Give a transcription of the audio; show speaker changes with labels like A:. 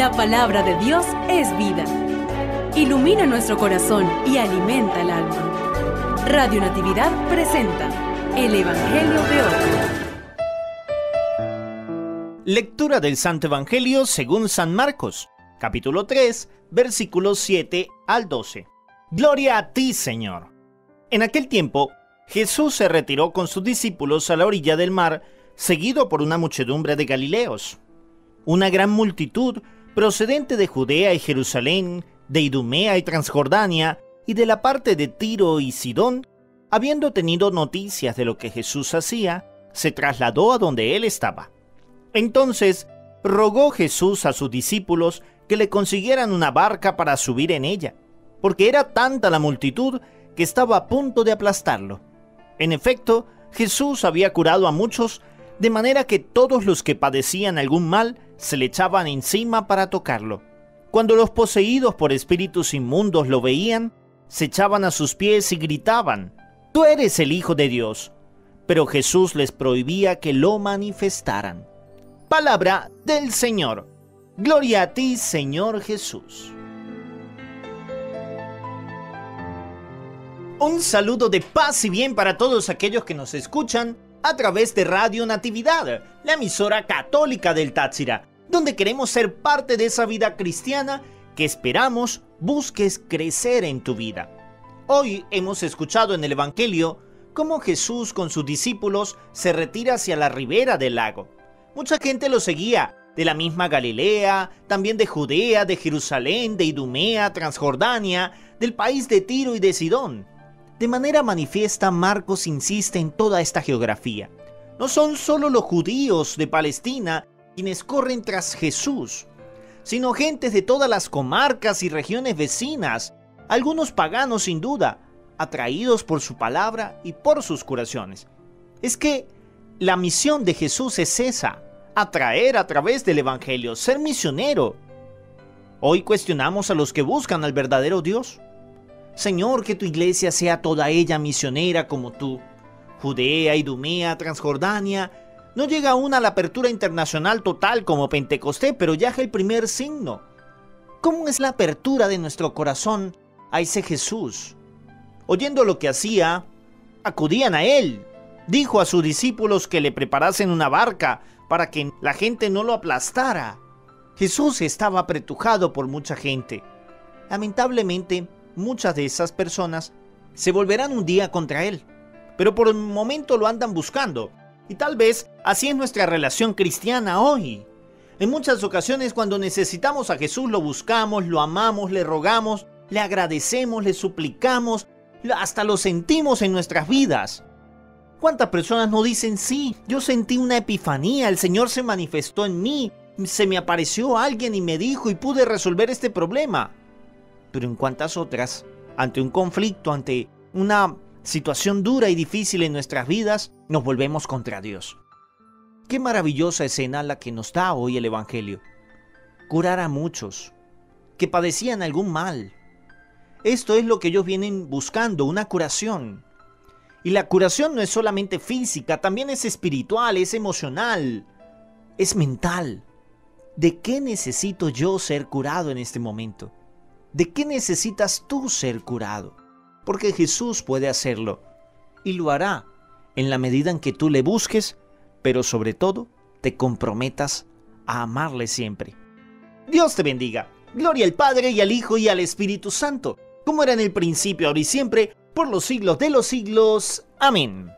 A: La palabra de Dios es vida. Ilumina nuestro corazón y alimenta el alma. Radio Natividad presenta el Evangelio de hoy.
B: Lectura del Santo Evangelio según San Marcos, capítulo 3, versículos 7 al 12. Gloria a ti, Señor. En aquel tiempo, Jesús se retiró con sus discípulos a la orilla del mar, seguido por una muchedumbre de Galileos. Una gran multitud procedente de Judea y Jerusalén, de Idumea y Transjordania, y de la parte de Tiro y Sidón, habiendo tenido noticias de lo que Jesús hacía, se trasladó a donde él estaba. Entonces rogó Jesús a sus discípulos que le consiguieran una barca para subir en ella, porque era tanta la multitud que estaba a punto de aplastarlo. En efecto, Jesús había curado a muchos, de manera que todos los que padecían algún mal se le echaban encima para tocarlo. Cuando los poseídos por espíritus inmundos lo veían, se echaban a sus pies y gritaban, Tú eres el Hijo de Dios. Pero Jesús les prohibía que lo manifestaran. Palabra del Señor. Gloria a ti, Señor Jesús. Un saludo de paz y bien para todos aquellos que nos escuchan a través de Radio Natividad, la emisora católica del Táchira, donde queremos ser parte de esa vida cristiana que esperamos busques crecer en tu vida. Hoy hemos escuchado en el Evangelio cómo Jesús con sus discípulos se retira hacia la ribera del lago. Mucha gente lo seguía, de la misma Galilea, también de Judea, de Jerusalén, de Idumea, Transjordania, del país de Tiro y de Sidón. De manera manifiesta, Marcos insiste en toda esta geografía. No son solo los judíos de Palestina quienes corren tras Jesús, sino gentes de todas las comarcas y regiones vecinas, algunos paganos sin duda, atraídos por su palabra y por sus curaciones. Es que la misión de Jesús es esa, atraer a través del Evangelio, ser misionero. Hoy cuestionamos a los que buscan al verdadero Dios. Señor, que tu iglesia sea toda ella misionera como tú. Judea, Idumea, Transjordania. No llega aún a la apertura internacional total como Pentecostés, pero ya es el primer signo. ¿Cómo es la apertura de nuestro corazón a ese Jesús? Oyendo lo que hacía, acudían a él. Dijo a sus discípulos que le preparasen una barca para que la gente no lo aplastara. Jesús estaba apretujado por mucha gente. Lamentablemente, muchas de esas personas se volverán un día contra él, pero por el momento lo andan buscando. Y tal vez así es nuestra relación cristiana hoy. En muchas ocasiones cuando necesitamos a Jesús lo buscamos, lo amamos, le rogamos, le agradecemos, le suplicamos, hasta lo sentimos en nuestras vidas. ¿Cuántas personas no dicen, sí, yo sentí una epifanía, el Señor se manifestó en mí, se me apareció alguien y me dijo y pude resolver este problema? Pero en cuántas otras, ante un conflicto, ante una situación dura y difícil en nuestras vidas, nos volvemos contra Dios. Qué maravillosa escena la que nos da hoy el Evangelio. Curar a muchos que padecían algún mal. Esto es lo que ellos vienen buscando, una curación. Y la curación no es solamente física, también es espiritual, es emocional, es mental. ¿De qué necesito yo ser curado en este momento? ¿De qué necesitas tú ser curado? Porque Jesús puede hacerlo y lo hará en la medida en que tú le busques, pero sobre todo te comprometas a amarle siempre. Dios te bendiga. Gloria al Padre y al Hijo y al Espíritu Santo, como era en el principio, ahora y siempre, por los siglos de los siglos. Amén.